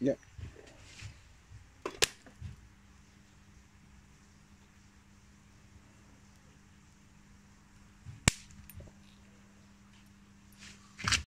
Yeah.